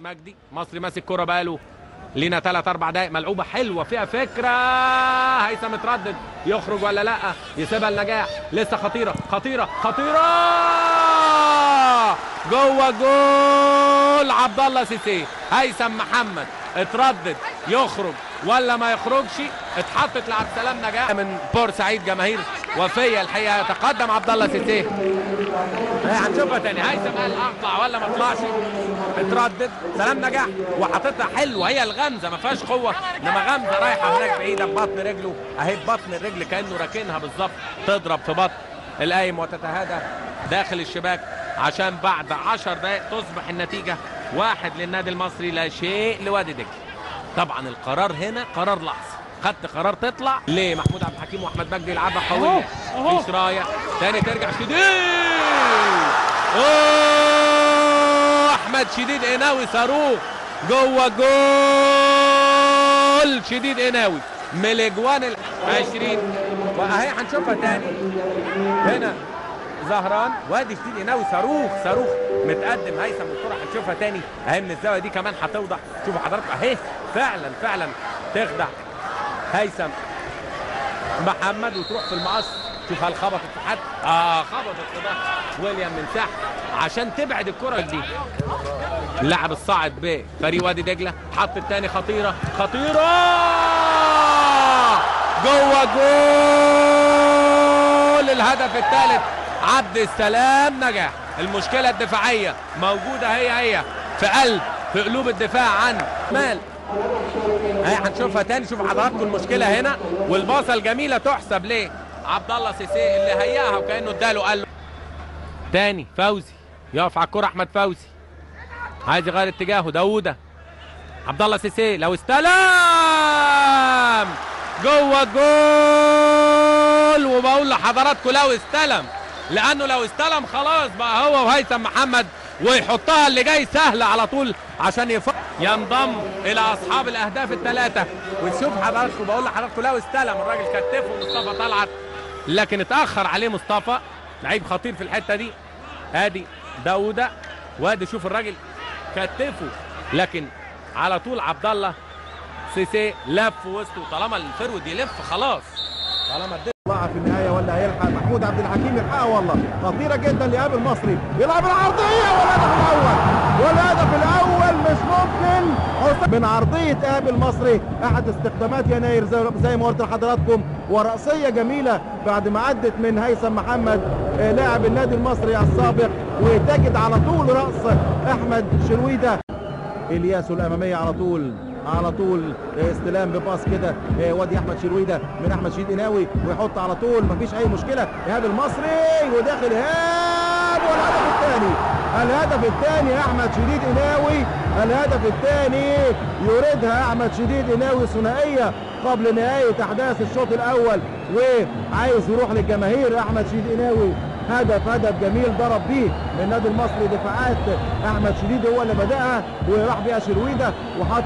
مجدي. مصري ماسك كرة بقاله لينا ثلاث أربع دقايق. ملعوبة حلوة فيها فكرة. هيثم متردد يخرج ولا لأ؟ يسيبها النجاح لسه خطيرة. خطيرة. خطيرة! جوه جول عبد الله سيسي. هيثم محمد. اتردد. يخرج. ولا ما يخرجش. اتحطت لعبد السلام نجاح. من بورسعيد جماهير وفيه الحقيقة يتقدم عبد الله سيسي هنشوفها تاني. هيثم قال اطلع ولا ما اطلعش اتردد سلام نجاح. وحاططها حلوة. هي الغمزة ما فيهاش قوة. إنما غمزة رايحة هناك بعيده ببطن رجله. أهي ببطن الرجل كأنه راكنها بالظبط. تضرب في بطن القايم وتتهادى داخل الشباك. عشان بعد 10 دقائق تصبح النتيجة واحد للنادي المصري. لا شيء لوادي دجله طبعا القرار هنا قرار لحظي. خدت قرار تطلع. لمحمود عبد الحكيم وأحمد مجدي يلعبها قوية. مفيش رايه تاني ترجع شديد. أوه أحمد شديد قناوي صاروخ. جوه جول. شديد قناوي من الأجوان ال 20 وأهي هنشوفها تاني. هنا زهران. وادي شديد قناوي صاروخ. صاروخ متقدم. هيثم الكرة هنشوفها تاني. اهي من الزاوية دي كمان هتوضح شوفوا حضراتكم أهي فعلا فعلا تخدع هيثم. محمد وتروح في المقص. شوف هل خبطت في حد. آه خبطت في ويليام من تحت. عشان تبعد الكرة دي. اللاعب الصاعد بفريق وادي دجلة. حط الثاني خطيرة. خطيرة! جوه جول! الهدف الثالث. عبد السلام نجاح المشكلة الدفاعية. موجودة هي هي. في قلب في قلوب الدفاع عن مال. اهي هنشوفها تاني. شوف حضراتكم المشكلة هنا. والباصة الجميلة تحسب ليه؟ عبد الله سيسي اللي هياها وكأنه اداله قال له. تاني فوزي. يقف على الكرة أحمد فوزي. عايز يغير اتجاهه. داوودة عبد الله سيسي لو استلم! جوه جول وبقول لحضراتكم لو استلم. لأنه لو استلم خلاص بقى هو وهيثم محمد. ويحطها اللي جاي سهله على طول عشان يف... ينضم إلى أصحاب الأهداف الثلاثة. وتشوف حضراتكم بقول لحضراتكم لو استلم الراجل كتفه مصطفى طلعت. لكن اتأخر عليه مصطفى لعيب خطير في الحتة دي. آدي داوودة وادي شوف الراجل كتفه. لكن على طول عبد الله سيسي لف وسطه. طالما الفرود يلف خلاص. طالما ولا هيلحق محمود عبد الحكيم يلحقها والله. خطيرة جدا لإيهاب المصري. يلعب العرضية والهدف الأول. والهدف الأول مش ممكن. من عرضية ايهاب المصري أحد استخدامات يناير زي, ما قلت لحضراتكم. ورأسية جميلة بعد ما عدت من هيثم محمد آه، لاعب النادي المصري السابق وتجد على طول رأس أحمد شرويدة. الياس الأمامية على طول. على طول استلام بباص كده آه، وادي أحمد شرويدة من أحمد شديد قناوي ويحط على طول مفيش أي مشكلة. إيهاب المصري وداخل إيهاب والهدف الثاني. الهدف الثاني أحمد شديد قناوي الهدف الثاني يريدها أحمد شديد قناوي ثنائية قبل نهاية أحداث الشوط الأول وعايز يروح للجماهير أحمد شديد قناوي هدف هدف جميل ضرب بيه النادي المصري دفاعات أحمد شديد هو اللي بدأها وراح بيها شرويدة وحط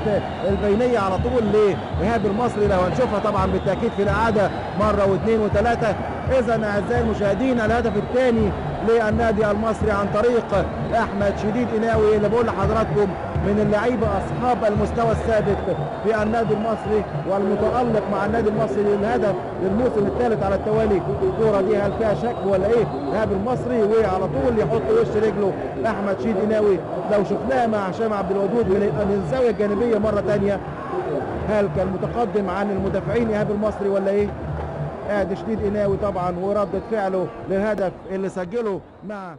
البينية على طول لايهاب المصري لو هنشوفها طبعا بالتأكيد في الإعادة مرة واثنين وثلاثة. اذا أعزائي المشاهدين الهدف الثاني للنادي المصري عن طريق أحمد شديد قناوي اللي بقول لحضراتكم من اللعيبة أصحاب المستوى الثابت في النادي المصري والمتألق مع النادي المصري للهدف للموسم الثالث على التوالي الكورة دي هل فيها شك ولا إيه؟ ايهاب المصري وعلى طول يحط وش رجله أحمد شديد قناوي لو شفناها مع هشام عبد الودود من الزاوية الجانبية مرة ثانية هل كان متقدم عن المدافعين إيهاب المصري ولا إيه؟ ادي شديد قناوي طبعا وردة فعله للهدف اللي سجله مع